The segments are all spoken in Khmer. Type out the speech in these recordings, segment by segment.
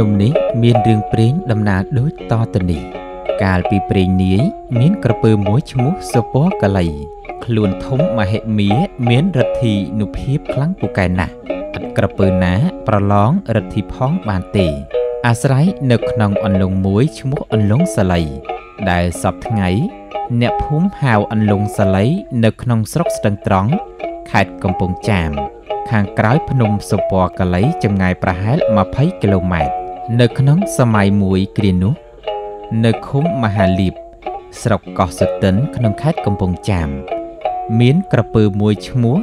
ភ្នំនេះមានរឿងព្រេងដំណាលដូចតទៅនេះកាលពីព្រេងនាយមានក្រពើមួយឈ្មោះសុពណ៌កលីខ្លួនធំមហិមាមានរិទ្ធីនុភាពខ្លាំងពូកែណាស់ឥតក្រពើណា ប្រឡងរិទ្ធីផងបានទេ អាស្រ័យនៅក្នុងអន្លង់មួយឈ្មោះអន្លង់សលៃដែលសពថ្ងៃ អ្នកភូមិហៅអន្លង់សលៃនៅក្នុងស្រុកស្ទឹងត្រង់ខេត្តកំពង់ចាមខាងក្រោយភ្នំសុពណ៌កលីចម្ងាយប្រហែល20គីឡូម៉ែត្រ នៅក្នុងសម័យមួយគ្រានោះ នៅឃុំមហាលៀបស្រុកកោះសតិន ក្នុងខេត្តកំពង់ចាម មានក្រពើមួយឈ្មោះ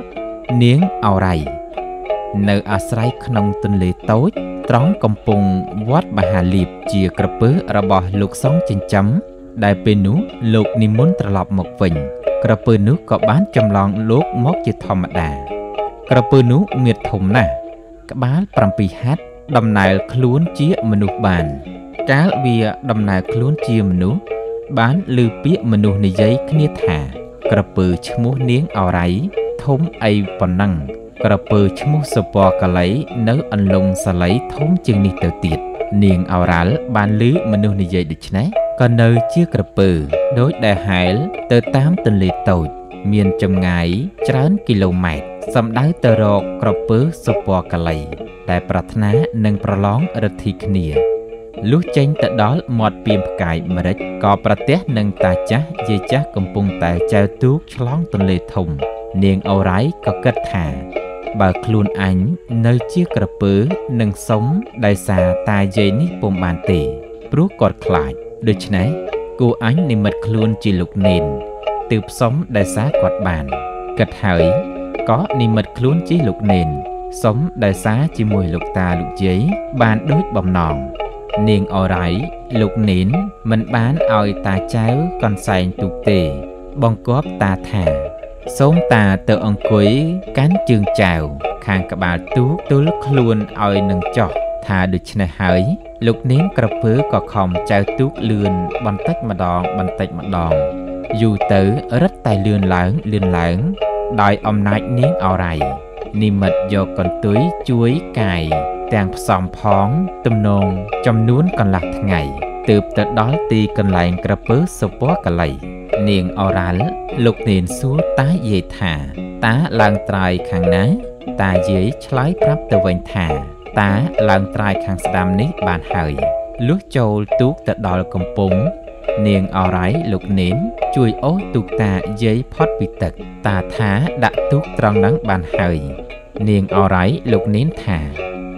នាងអរៃនៅអាស្រ័យក្នុងទន្លេតូច ត្រង់កំពង់វត្តមហាលៀបជាក្រពើរបស់លោកសង្ឃចិញ្ចឹមដែលពេលនោះលោកនិមន្តត្រឡប់មកវិញ ក្រពើនោះក៏បានចម្លងលោកមកជាធម្មតា ក្រពើនោះមានធំណាស់ក្បាល7ហត្ថ ដំណើរខ្លួនជាមនុស្សបាន កាលវាដំណើរខ្លួនជាមនុស្សបានឮពាក្យមនុស្សនិយាយគ្នាថា ក្រពើឈ្មោះនាងអរៃធំអីប៉ុណ្ណឹងក្រពើឈ្មោះសុពណ៌កលីនៅអន្លង់សាលីធំជាងនេះទៅទៀតនាងអរ៉ាល់បានឮមនុស្សនិយាយដូច្នេះក៏នៅជាក្រពើដោយដែលហែលទៅតាមទន្លេតូច មានចម្ងាយច្រើនគីឡូម៉ែត្រសំដៅទៅរកក្រពើសុពណ៌កលីតែប្រាថ្នានឹងប្រឡងរទ្ធីគ្នាលុះចេញទៅដល់មាត់ពីមផ្កាយម្រិចក៏ប្រទះនឹងតាចាស់យាយចាស់កំពុងតែចែវទូកឆ្លងទន្លេធំ នាងអូរ៉ៃក៏គិតថាបើខ្លួនអញនៅជាក្រពើនឹងសុំដោយសារតាយាយនេះពុំបានទេ ព្រោះគាត់ខ្លាចដូច្នេះគូអញនិមិត្តខ្លួនជាលោកនេន ទើបសុំដោយសារគាត់បានគិតហើយក៏និមិត្តខ្លួនជាលោកនេនសុំដោយសារជាមួយលោកតាលោកយាយបានដូចបំណងនាងអរ៉ៃលោកនេនមិនបានឲ្យតាចៅកនសែងទូកទេបង្គាប់តាថា សូមតាទៅអង្គុយកាន់ជើងចៅ ខាងក្បាលទូកទល់ខ្លួនឲ្យនឹងចោះថាដូច្នេះហើយ លោកនេនក្រពើក៏ខំចៅទូកលឿនបន្តិចម្ដងបន្តិចម្ដង យូរទៅរឹតតែលឿនឡើងលឿនឡើង ដោយអំណាចនាងអរ៉ៃនិមិត្តយកកន្ទុយជួយកាយទាំងផ្សំផងទំនងចំនួនកន្លះថ្ងៃទើបទៅដល់ទីកន្លែងក្រពើសុពណ៌កលៃនាងអរ៉ាល់លោកនេនសួរតាយាយថា តាឡើងត្រើយខាងណា តាយាយឆ្លើយប្រាប់ទៅវិញថា តាឡើងត្រើយខាងស្ដាំនេះបានហើយលុះចូលទូកទៅដល់កំពង់ នាងអរ៉ៃលោកនេនជួយអូសទូកតាយាយផុតពីទឹក តាថាដាក់ទូកត្រង់ហ្នឹងបានហើយ នាងអរ៉ៃលោកនេនថា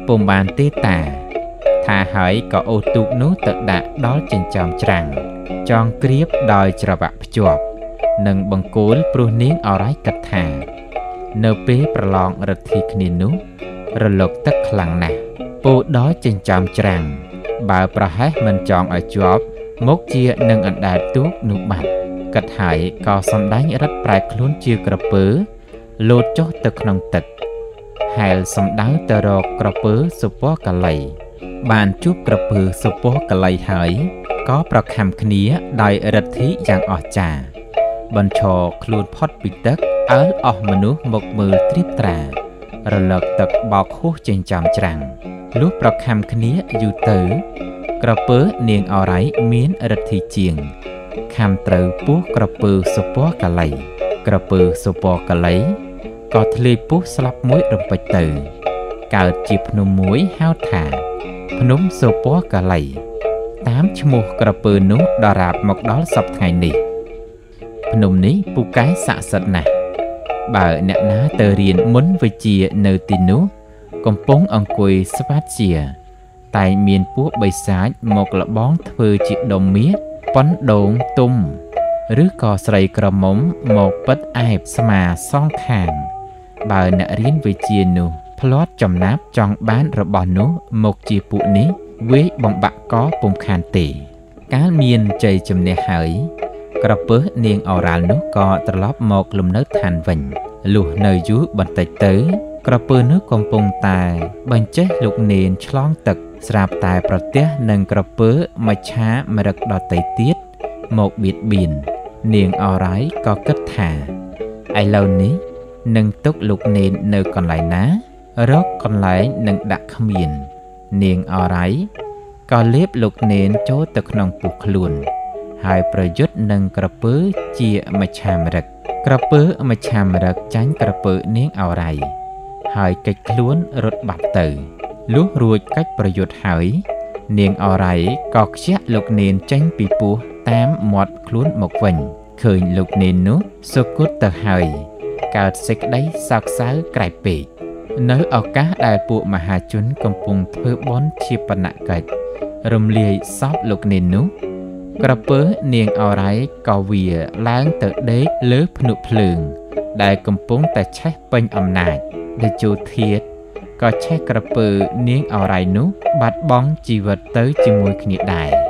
ពុំបានទេតា ថាហើយក៏អូសទូកនោះទៅដាក់ដល់ចិញ្ចើមច្រាំងចងក្រៀបដោយច្រវាក់ភ្ជាប់និងបង្គោលព្រោះនាងអរ៉ៃគិតថា នៅពេលប្រឡងរទ្ធីគ្នានោះរលកទឹកខ្លាំងណាស់ពោដល់ចិញ្ចើមច្រាំង បើប្រហែសមិនចង់ឲ្យជាប់មកជានឹងអណ្ដែតទូកនោះបាត់គិតហើយក៏សំដែងរត់ប្រែខ្លួនជាក្រពើលោតចុះទៅក្នុងទឹកហែលសំដៅទៅរកក្រពើសុពណ៌កលៃបានជួបក្រពើសុពណ៌កលៃហើយក៏ប្រខំគ្នាដោយរិទ្ធិយ៉ាងអស្ចារ្យបញ្ឈរខ្លួនផុតពីទឹកអើលអស់មនុស្សមកមើលត្រៀបត្រារលកទឹកបោកហួសចិញ្ចាំច្រាំង លុះប្រខំគ្នាយូរទៅ ក្រពើនាងអរ៉ៃមានរិទ្ធីជាងខំត្រូវពោះក្រពើសុពណ៌កលៃក្រពើសុពណ៌កលៃក៏ធ្លាយពោះស្លាប់មួយរំពេចទៅ កើតជាភ្នំមួយហៅថា ភ្នំសុពណ៌កលៃតាមឈ្មោះក្រពើនោះដរាបមកដល់សពថ្ងៃនេះ ភ្នំនេះពូកែស័ក្តិសិទ្ធិណាស់បើអ្នកណាទៅរៀនមុនវិជ្ជានៅទីនោះ កំពុងអង្គុយស្វាតជាតែងមានពួកបិសាចមកលបងធ្វើជាដុំមាសប៉ុនដូងទុំ ឬក៏ស្រីក្រមុំមកពិតអែបស្មាសងខាង បើអ្នករៀនវិជ្ជានោះផ្លាត់ចំណាប់ចង់បានរបស់នោះមកជាពួកនេះវាយបំបាក់កពុំខានទេ កាលមានជ័យជំនះហើយ ក្រពើនាងអរ៉ាល់នោះក៏ត្រឡប់មកលំនៅឋានវិញលុះនៅយូរបន្តិចទៅ ក្រពើនោះកំពុងតែ បញ្ចេះលោកនេនឆ្លងទឹក ស្រាប់តែប្រទះនឹងក្រពើមច្ឆាមរឹកដតីទៀតមកបៀតបៀននាងអរ៉ៃក៏គិតថាឥឡូវនេះនឹងទុកលោកនេននៅកន្លែងណា រកកន្លែងនឹងដាក់គ្មាន នាងអរ៉ៃក៏លេបលោកនេនចូលទៅក្នុងពោះខ្លួន ហើយប្រយុទ្ធនឹងក្រពើជាមច្ឆាមរឹកក្រពើមច្ឆាមរឹកចាញ់ក្រពើនាងអរៃ ហើយកិច្ចខ្លួនរត់បាត់ទៅលុះរួចកិច្ចប្រយុទ្ធហើយនាងអរៃក៏ខ្ជាក់លោកនេនចេញពីពោះតាមមាត់ខ្លួនមកវិញឃើញលោកនេននោះសុគតទៅហើយកើតសេចក្តីសោកសៅក្រៃពេកនៅឱកាសដែលពួកមហាជនកំពុងធ្វើបន់ជាបណកិច្ចរំលាយសពលោកនេននោះក្រពើនាងអរ៉ៃក៏វាឡើងទៅដេកលើភ្នក់ភ្លើង ដែលកំពុងតែឆេះពេញអំណាច ដែលជូធាតក៏ឆេះក្រពើនាងអរ៉ៃនោះ បាត់បង់ជីវិតទៅជាមួយគ្នាដែរ